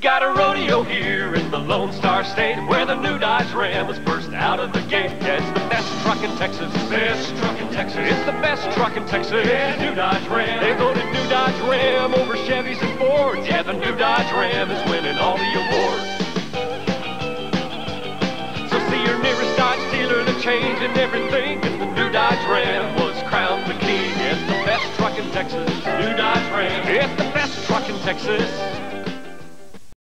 got a rodeo here in the Lone Star State where the new Dodge Ram was first out of the gate. Yeah, it's the best truck in Texas. Best truck in Texas. It's the best truck in Texas. Yeah, new Dodge Ram. They voted new Dodge Ram over Chevys and Fords. Yeah, the new Dodge Ram is winning all the awards. So see your nearest Dodge dealer, they're changing everything. And the new Dodge Ram was crowned the king. It's the best truck in Texas. New Dodge Ram. It's the best truck in Texas.